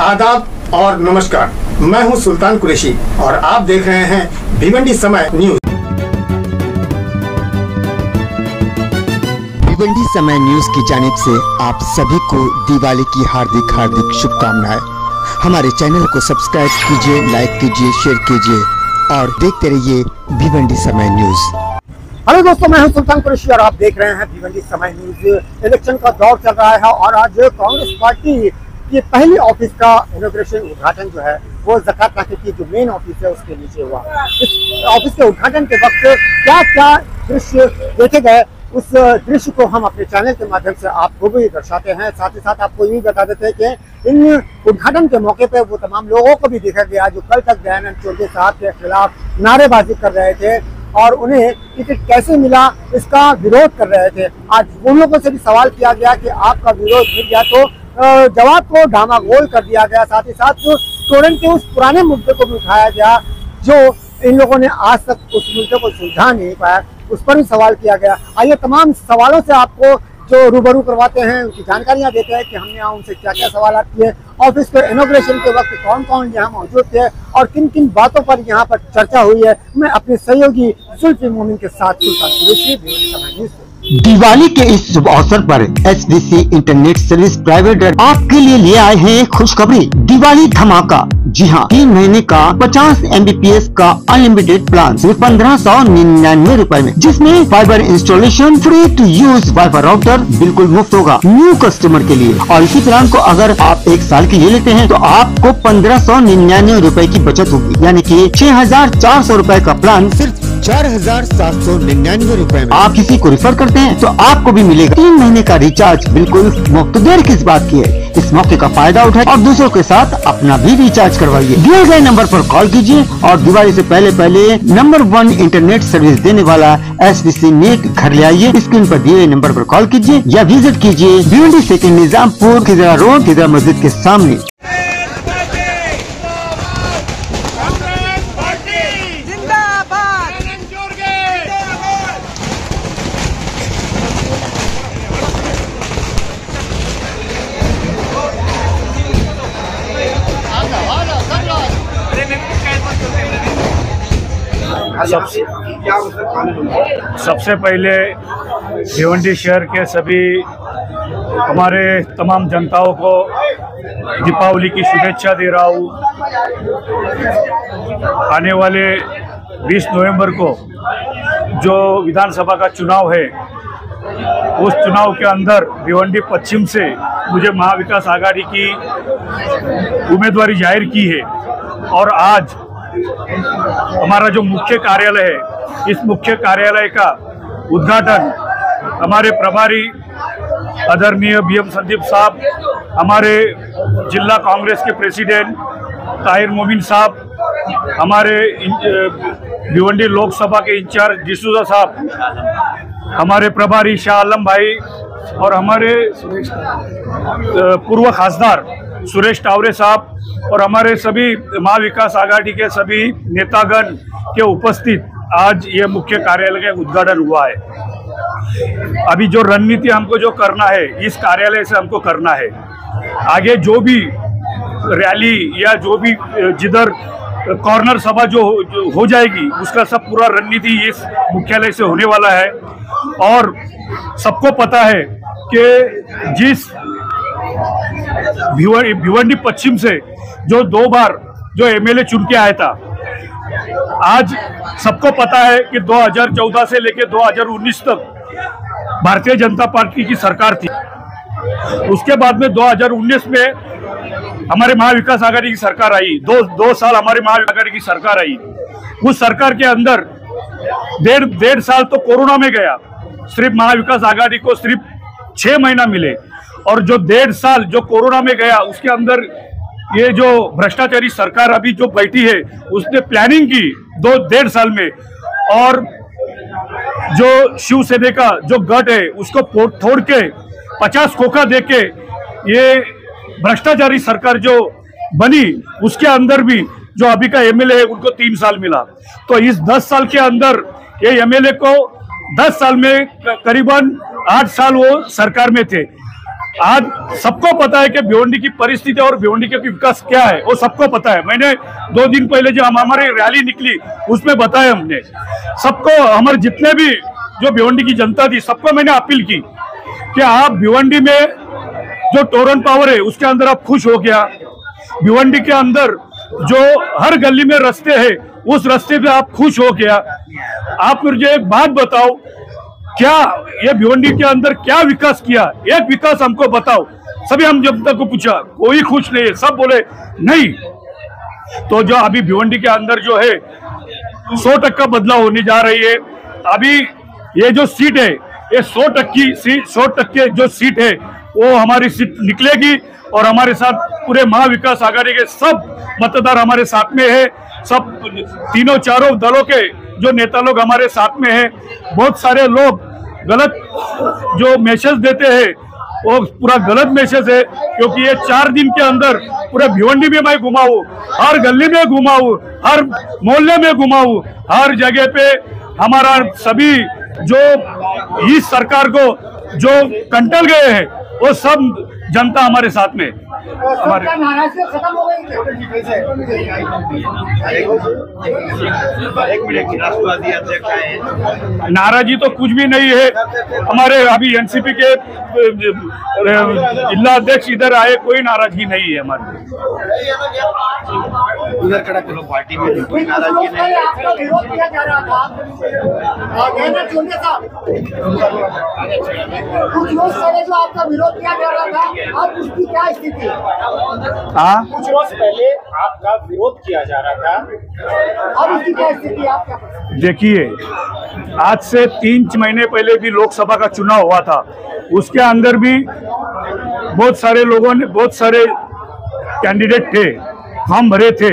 आदाब और नमस्कार। मैं हूँ सुल्तान कुरैशी और आप देख रहे हैं भिवंडी समय न्यूज़। भिवंडी समय न्यूज़ की जानिब से आप सभी को दिवाली की हार्दिक हार्दिक शुभकामनाएँ। हमारे चैनल को सब्सक्राइब कीजिए लाइक कीजिए शेयर कीजिए और देखते रहिए भिवंडी समय न्यूज़। हेलो दोस्तों मैं हूँ सुल्तान कुरैशी और आप देख रहे हैं भिवंडी समय न्यूज़। इलेक्शन का दौर चल रहा है और आज कांग्रेस पार्टी की पहली ऑफ़िस का इनोग्रेशन उद्घाटन जो है, वो जक़ात की जो मेन ऑफ़िस है, उसके नीचे हुआ। इस ऑफ़िस के उद्घाटन के वक्त क्या क्या दृश्य देखे गए, उस दृश्य को हम अपने चैनल के माध्यम से आपको भी दर्शाते हैं। साथ ही साथ आपको ये बता देते हैं कि इन उद्घाटन के मौके पर वो तमाम लोगों को भी देखा गया, जो कल तक दयानंद चौधरी साहब के खिलाफ नारेबाजी कर रहे थे और उन्हें टिकट कैसे मिला, इसका विरोध कर रहे थे। आज उन लोगों से भी सवाल किया गया कि आपका विरोध मिल गया तो जवाब को डामागोल कर दिया गया। साथ ही साथ स्टूडेंट के उस पुराने मुद्दे को भी उठाया गया, जो इन लोगों ने आज तक उस मुद्दे को सुलझा नहीं पाया, उस पर भी सवाल किया गया। आइए तमाम सवालों से आपको जो रूबरू करवाते हैं, उनकी जानकारियाँ देते हैं कि हमने यहाँ उनसे क्या क्या सवाल किए ऑफ़िस के इनोग्रेशन के वक्त कौन कौन यहाँ मौजूद थे और किन किन बातों पर यहाँ पर चर्चा हुई है, मैं अपने सहयोगी जुल्फी मोमिन के साथ दिवाली के इस शुभ अवसर पर एच इंटरनेट सर्विस प्राइवेट आपके लिए ले आए हैं खुशखबरी। दिवाली धमाका। जी हाँ तीन महीने का 50 एमबीपीएस का अनलिमिटेड प्लान सिर्फ़ पंद्रह सौ निन्यानवे रूपए में, जिसमें fiber installation free to use WiFi router बिल्कुल मुफ़्त होगा न्यू कस्टमर के लिए। और इसी प्लान को अगर आप एक साल की ले लेते हैं तो आपको पंद्रह सौ निन्यानवे रूपए की बचत होगी। यानी की छह हज़ार चार सौ रूपए का प्लान सिर्फ़ चार हज़ार सात सौ निन्यानवे रूपए में। आप किसी को रिफर करते हैं तो आपको भी मिलेगा। तीन महीने का रिचार्ज बिल्कुल मुफ़्त। देर किस बात की है? इस मौके का फ़ायदा उठाए और दूसरों के साथ अपना भी रिचार्ज करवाइए। दिए गए नंबर पर कॉल कीजिए और दिवाली से पहले पहले नंबर वन इंटरनेट सर्विस देने वाला एस बी सी नेट घर ले आइए। स्क्रीन पर दिए गए नंबर पर कॉल कीजिए या विज़िट कीजिए। B second Nizampur Khijra road, Khijra मस्जिद के सामने। सबसे सबसे पहले भिवंडी शहर के सभी हमारे तमाम जनताओं को दीपावली की शुभेच्छा दे रहा हूँ। आने वाले 20 नवंबर को जो विधानसभा का चुनाव है, उस चुनाव के अंदर भिवंडी पश्चिम से मुझे महाविकास आघाड़ी की उम्मीदवारी ज़ाहिर की है और आज हमारा जो मुख्य कार्यालय है, इस मुख्य कार्यालय का उद्घाटन हमारे प्रभारी आदरणीय बी एम संदीप साहब, हमारे जिला कांग्रेस के प्रेसिडेंट ताहिर मोमिन साहब, हमारे भिवंडी लोकसभा के इंचार्ज डिसूजा साहब, हमारे प्रभारी शाह आलम भाई और हमारे पूर्व खासदार सुरेश टावरे साहब और हमारे सभी महाविकास आघाड़ी के सभी नेतागण के उपस्थित आज ये मुख्य कार्यालय का उद्घाटन हुआ है। अभी जो रणनीति हमको जो करना है इस कार्यालय से हमको करना है। आगे जो भी रैली या जो भी जिधर कॉर्नर सभा जो, हो जाएगी उसका सब पूरा रणनीति इस मुख्यालय से होने वाला है। और सबको पता है कि जिस भिवंडी पश्चिम से जो दो बार जो एमएलए चुन के आया था। आज सबको पता है कि 2014 से लेकर 2019 तक भारतीय जनता पार्टी की सरकार थी। उसके बाद में 2019 में हमारे महाविकास आघाड़ी की सरकार आई। दो दो साल हमारे महाविकास आघाड़ी की सरकार आई। उस सरकार के अंदर डेढ़ डेढ़ साल तो कोरोना में गया। सिर्फ़ महाविकास आघाड़ी को सिर्फ़ छह महीना मिले। और जो डेढ़ साल जो कोरोना में गया, उसके अंदर ये जो भ्रष्टाचारी सरकार अभी जो बैठी है, उसने प्लानिंग की दो, डेढ़ साल में। और जो शिवसेना का जो गट है, उसको तोड़ के, पचास खोखा दे के ये भ्रष्टाचारी सरकार जो बनी, उसके अंदर भी जो अभी का एमएलए है, उनको तीन साल मिला। तो इस दस साल के अंदर ये एमएलए को दस साल में करीबन आठ साल वो सरकार में थे। आज सबको पता है कि भिवंडी की परिस्थिति और भिवंडी का विकास क्या है, वो सबको पता है। मैंने दो दिन पहले जो हम हमारी रैली निकली, उसमें बताया हमने। सबको, हमारे जितने भी जो भिवंडी की जनता थी, सबको मैंने अपील की कि आप भिवंडी में जो टोरन पावर है, उसके अंदर आप खुश हो गया। भिवंडी के अंदर जो हर गली में रास्ते है, उस रास्ते पे आप खुश हो गया। आप मुझे एक बात बताओ क्या ये भिवंडी के अंदर क्या विकास किया? एक विकास हमको बताओ। सभी हम जनता को पूछा, कोई खुश नहीं है, सब बोले, नहीं। तो जो अभी भिवंडी के अंदर जो है, सौ टक्का बदलाव होने जा रही है। अभी ये जो सीट है, ये सौ टक्की सीट सौ टक्के जो सीट है, वो हमारी सीट निकलेगी और हमारे साथ पूरे महाविकास आघाड़ी के सब मतदार हमारे साथ में है। सब तीनों चारों दलों के जो नेता लोग हमारे साथ में है, बहुत सारे लोग गलत जो मैसेज देते हैं, वो पूरा गलत मैसेज है, क्योंकि ये चार दिन के अंदर पूरे भिवंडी में मैं घुमाऊं हर गली में घुमाऊं हर मोहल्ले में घुमाऊं हर जगह पे हमारा सभी जो इस सरकार को जो कंटल गए हैं, वो सब जनता हमारे साथ में हमारे खत्म हो गई एक मिनट की राष्ट्रवादी अध्यक्ष आए नाराजी तो कुछ भी नहीं है। हमारे अभी एनसीपी के जिला अध्यक्ष इधर आए कोई नाराज़गी नहीं है हमारी। उधर खड़ा करो पार्टी में कोई नाराज़गी नहीं है। विरोध किया जा रहा था और कहना चुनिए साहब कुछ पहले जो आपका विरोध किया जा रहा था अब उसकी क्या स्थिति? है? कुछ रोज पहले आपका विरोध किया जा रहा था। अब उसकी क्या स्थिति आप देखिए आज से तीन महीने पहले भी लोकसभा का चुनाव हुआ था। उसके अंदर भी बहुत सारे लोगों ने बहुत सारे कैंडिडेट थे हम भरे थे।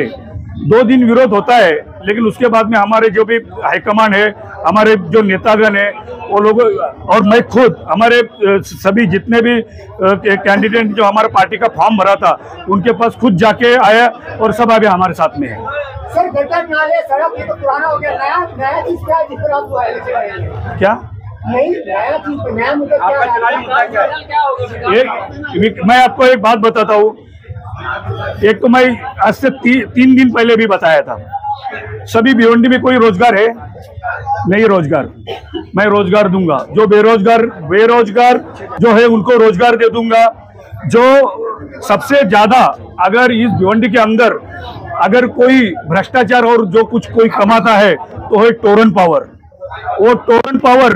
दो दिन विरोध होता है लेकिन उसके बाद में हमारे जो भी हाईकमान है हमारे जो नेतागण है वो लोग और मैं खुद हमारे सभी जितने भी कैंडिडेट जो हमारे पार्टी का फॉर्म भरा था उनके पास खुद जाके आया और सब अभी हमारे साथ में है। सर गटर नाले सड़क ये तो पुराना हो गया नया नया चीज़ क्या है जिस पर आप हुआ है? क्या? नहीं नया चीज़ नया मुद्दा क्या आपका चुनावी मुद्दा क्या है? एक मैं आपको एक बात बताता हूँ। एक तो मैं आज से ती, तीन दिन पहले भी बताया था। सभी भिवंडी में कोई रोज़गार है? नहीं रोज़गार। मैं रोज़गार दूँगा। जो बेरोजगार बेरोजगार जो है, उनको रोज़गार दे दूँगा। जो सबसे ज़्यादा अगर इस भिवंडी के अंदर अगर कोई भ्रष्टाचार और जो कुछ कोई कमाता है तो है टोरन पावर। वो टोरन पावर,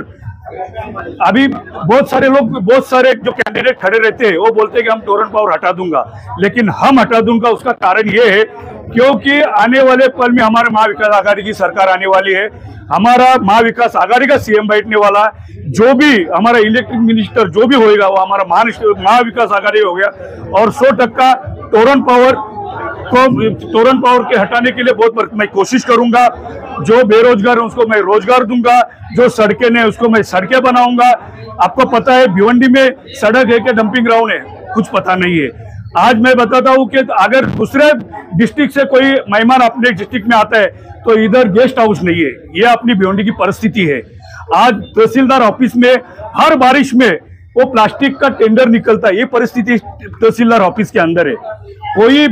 अभी बहुत सारे लोग, बहुत सारे जो कैंडिडेट खड़े रहते हैं, वो बोलते हैं कि हम टोरन पावर हटा दूँगा। लेकिन हम हटा दूँगा, उसका कारण ये है क्योंकि आने वाले पल में हमारे महाविकास आघाड़ी की सरकार आने वाली है। हमारा महाविकास आघाड़ी का सीएम बैठने वाला, जो भी हमारा इलेक्ट्रिक मिनिस्टर जो भी होएगा, वो हमारा महाविकास आघाड़ी हो गया। और सौ टक्का टोरन पावर को, तोरण पावर के हटाने के लिए बहुत मैं कोशिश करूँगा। जो बेरोजगार है, उसको मैं रोज़गार दूँगा। जो सड़कें ने उसको मैं सड़कें बनाऊँगा। आपको पता है, भिवंडी में सड़क है कि डंपिंग ग्राउंड है? कुछ पता नहीं है। आज मैं बताता हूँ कि अगर दूसरे डिस्ट्रिक्ट से कोई मेहमान अपने डिस्ट्रिक्ट में आता है तो इधर गेस्ट हाउस नहीं है। ये अपनी भिवंडी की परिस्थिति है। आज तहसीलदार ऑफ़िस में, हर बारिश में वो प्लास्टिक का टेंडर निकलता है। ये परिस्थिति तहसीलदार ऑफ़िस के अंदर है। कोई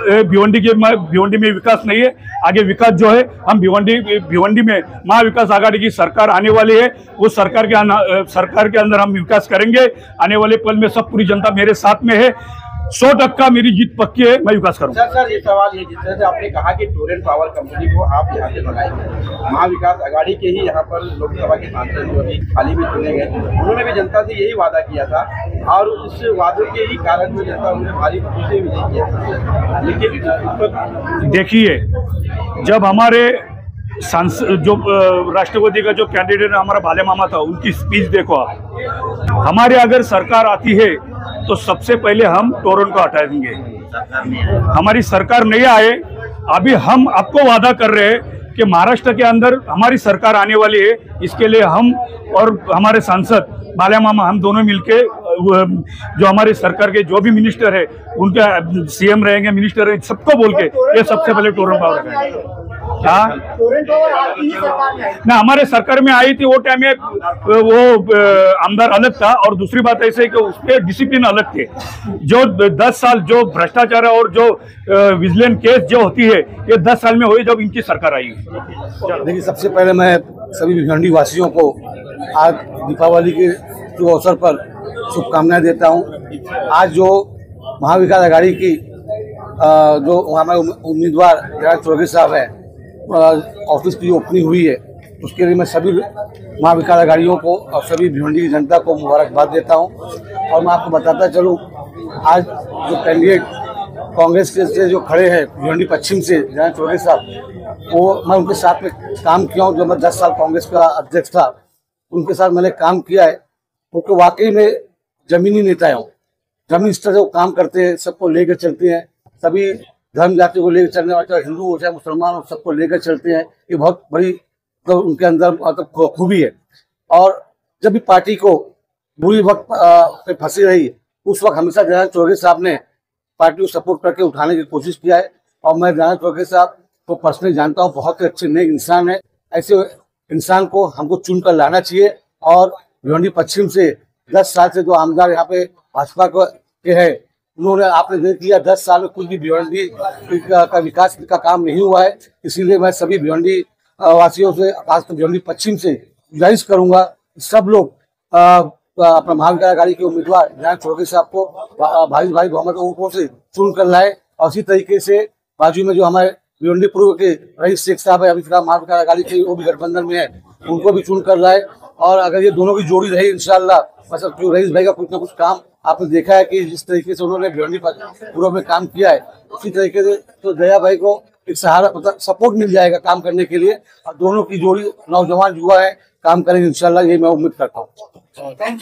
भिवंडी के भिवंडी में विकास नहीं है। आगे विकास जो है, हम भिवंडी भिवंडी में महाविकास आघाड़ी की सरकार आने वाली है। उस सरकार के सरकार के अंदर हम विकास करेंगे। आने वाले पल में सब पूरी जनता मेरे साथ में है। सौ टक्का मेरी जीत पक्की है मैं विकास करूँगा। सर सर ये सवाल ये जिस तरह से आपने कहा कि टोरेंट पावर कंपनी को आप यहाँ से बनाएँगे महाविकास आघाड़ी के ही यहाँ पर लोकसभा के सांसद जो अभी हाल ही में चुने गए उन्होंने भी जनता से यही वादा किया था और उस वादे के ही कारण में जनता उन्हें भारी मतों से विजय किया था। लेकिन देखिए जब हमारे सांसद जो राष्ट्रपति का जो कैंडिडेट हमारा भाले मामा था, उनकी स्पीच देखो आप। हमारे अगर सरकार आती है तो सबसे पहले हम टोरन को हटा देंगे। हमारी सरकार नहीं आए, अभी हम आपको वादा कर रहे हैं कि महाराष्ट्र के अंदर हमारी सरकार आने वाली है। इसके लिए हम और हमारे सांसद बाल्या मामा, हम दोनों मिलके जो हमारे सरकार के जो भी मिनिस्टर है, उनके सीएम रहेंगे मिनिस्टर रहेंगे सबको बोल के, ये सबसे पहले टोरन पावर हाँ? ना, हमारे सरकार में आई थी, वो टाइम में वो आमदार अलग था और दूसरी बात ऐसे कि उसके डिसिप्लिन अलग थे। जो दस साल जो भ्रष्टाचार और जो विजिलेंस केस जो होती है, ये दस साल में हुई जब इनकी सरकार आई। देखिए, सबसे पहले मैं सभी भिवंडी वासियों को आज दीपावली के शुभ अवसर पर शुभकामनाएँ देता हूँ। आज जो महाविकास आघाड़ी की जो हमारे उम्मीदवार चौधरी साहब हैं ऑफ़िस की ओपनिंग हुई है, उसके लिए मैं सभी महाविकास आघाड़ियों को और सभी भिवंडी की जनता को मुबारकबाद देता हूँ। और मैं आपको बताता चलूँ, आज जो कैंडिडेट कांग्रेस के से जो खड़े हैं, भिवंडी पश्चिम से जयराज चौधरी साहब, वो मैं उनके साथ में काम किया हूँ, जो मैं दस साल कांग्रेस का अध्यक्ष था। उनके साथ मैंने काम किया है। क्योंकि वाकई में जमीनी नेता हूँ ज़मीन स्तर से वो काम करते हैं, सबको लेकर चलते हैं, सभी धर्म जाति को लेकर चलने वाले चाहे हिंदू हो, चाहे मुसलमान हो, सबको लेकर चलते हैं। ये बहुत बड़ी तो उनके अंदर मतलब खूबी है। और जब भी पार्टी को बुरी वक्त पे फंसी रही, उस वक्त हमेशा जयराज चौधरी साहब ने पार्टी को सपोर्ट करके उठाने की कोशिश किया है। और मैं जयराज चौधरी साहब को पर्सनली जानता हूँ, बहुत ही अच्छे, नए इंसान है। ऐसे इंसान को हमको चुन कर लाना चाहिए। और भिवंडी पश्चिम से दस साल से जो आमदार यहाँ पे भाजपा को के है उन्होंने आपने देख लिया दस साल में कुछ भी भिवंडी का, विकास का काम नहीं हुआ है। इसीलिए मैं सभी भिवंडी वासियों से खास कर भिवंडी पश्चिम से गुजारिश करूँगा सब लोग अपना महाविकास के उम्मीदवार जयराज चौधरी साहब को भाई भाई बहुमत से चुन कर लाए और इसी तरीके से बाजू में जो हमारे भिवंडी पूर्व के रईस शेख साहब है अभी फ़िलहाल महाविकास आघाड़ी के वो भी गठबंधन में है उनको भी चुन कर लाए। और अगर ये दोनों की जोड़ी रही मतलब जो रईस भाई का कुछ ना कुछ काम आपने देखा है कि जिस तरीके से उन्होंने भिवंडी पूर्व में काम किया है, उसी तरीके से तो दया भाई को एक सहारा मतलब सपोर्ट मिल जाएगा काम करने के लिए। और दोनों की जोड़ी नौजवान युवा है, काम करेंगे, इंशाल्लाह, ये मैं उम्मीद करता हूँ।